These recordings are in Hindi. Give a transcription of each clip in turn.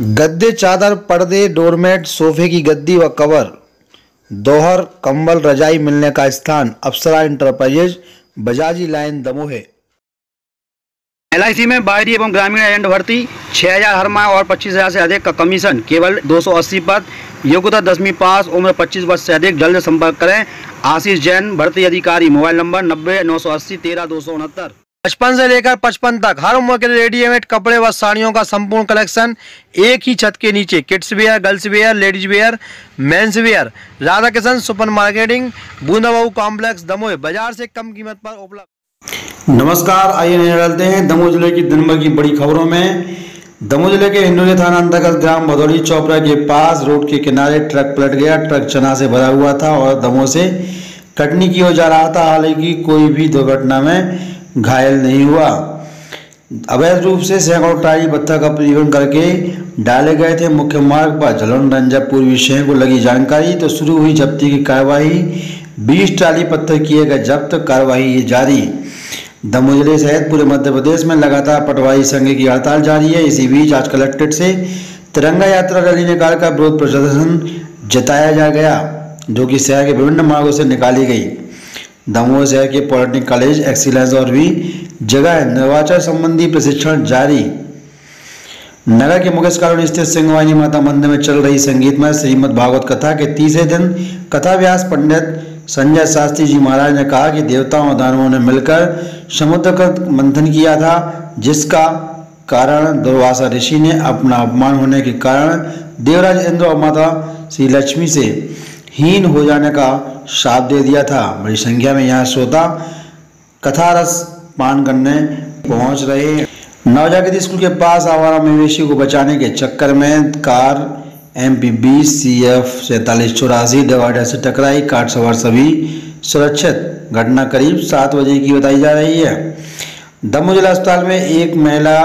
गद्दे, चादर, पर्दे, डोरमेट, सोफे की गद्दी व कवर। दोहर, कंबल, रजाई मिलने का स्थान, अप्सरा इंटरप्राइजेज बजाजी लाइन दमोह। एल में बाहरी एवं ग्रामीण एजेंट भर्ती 6000 हर माह और 25000 से अधिक का कमीशन, केवल 280 पद। योग्यता दसवीं पास, उम्र 25 वर्ष से अधिक, जल्द संपर्क करें। आशीष जैन, भर्ती अधिकारी, मोबाइल नंबर नब्बे, नौ सौ अस्सी, तेरह, दो सौ उनहत्तर। पचपन से लेकर पचपन तक। हर उम्र के रेडीमेड कपड़े व साड़ियों का संपूर्ण कलेक्शन एक ही छत के नीचे। Kids wear, girls wear, ladies wear, men's wear. Radha Kishan super marketing, बूंदाबाऊ complex, Damoh. बाज़ार से कम कीमत पर उपलब्ध। नमस्कार, आइए नज़र डालते हैं दमोह ज़िले की दिन भर की बड़ी खबरों में। दमोह ज़िले के हिंडोली थाना अंतर्गत ग्राम भदौड़ी चौपड़ा के पास रोड के किनारे ट्रक पलट गया। ट्रक चना से भरा हुआ था और दमोह से कटनी की ओर जा रहा था। हालाँकि कोई भी दुर्घटना में घायल नहीं हुआ। अवैध रूप से सैकड़ों टाई का परिवहन करके डाले गए थे। मुख्य मार्ग पर झलन रंजन पूर्वी शहर को लगी जानकारी। तो शुरू हुई जब्ती की कार्रवाई। बीस टाली पत्थर किए गए जब्त कार्रवाई जारी। दमोह ज़िले सहित पूरे मध्य प्रदेश में लगातार पटवारी संघ की हड़ताल जारी है। इसी बीच आज कलेक्ट्रेट से तिरंगा यात्रा रैली निकाल का विरोध प्रदर्शन जताया जा गया, जो कि शहर के विभिन्न मार्गों से निकाली गई। दमोह शहर के पॉलिटेक्निक कॉलेज, एक्सीलेंस और भी जगह निर्वाचन संबंधी प्रशिक्षण जारी। नगर के मुकेश कॉलोनी स्थित सिंहवानी माता मंदिर में चल रही संगीतमय श्रीमद भागवत कथा के तीसरे दिन कथा व्यास पंडित संजय शास्त्री जी महाराज ने कहा कि देवताओं और दानवों ने मिलकर समुद्र का मंथन किया था, जिसका कारण दुर्वासा ऋषि ने अपना अपमान होने के कारण देवराज इंद्र और माता श्री लक्ष्मी से हीन हो जाने का श्राप दे दिया था। बड़ी संख्या में यहाँ श्रोता कथा रस पान करने पहुँच रहे नवजागृत स्कूल के पास आवारा मवेशी को बचाने के चक्कर में कार एम पी बीस सी एफ़ सैतालीस चौरासी डिवाइडर से टकराई। कार सवार सभी सुरक्षित। घटना करीब सात बजे की बताई जा रही है। दमोह जिला अस्पताल में एक महिला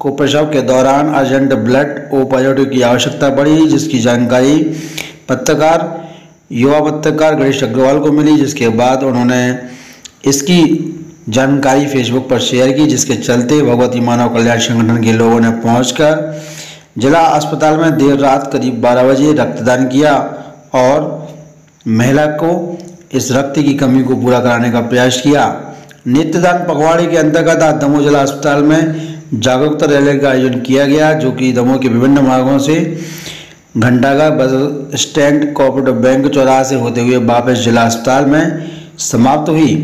को प्रसव के दौरान अर्जेंट ब्लड ओ पॉजिटिव की आवश्यकता पड़ी, जिसकी जानकारी पत्रकार युवा पत्रकार गणेश अग्रवाल को मिली, जिसके बाद उन्होंने इसकी जानकारी फेसबुक पर शेयर की, जिसके चलते भगवती मानव कल्याण संगठन के लोगों ने पहुंचकर जिला अस्पताल में देर रात करीब 12 बजे रक्तदान किया और महिला को इस रक्त की कमी को पूरा कराने का प्रयास किया। नित्यदान पखवाड़े के अंतर्गत आज दमोह जिला अस्पताल में जागरूकता रैली का आयोजन किया गया, जो कि दमोह के विभिन्न मार्गों से घंटाघर बस स्टैंड कोऑपरेटिव बैंक चौराहा से होते हुए वापस जिला अस्पताल में समाप्त हुई।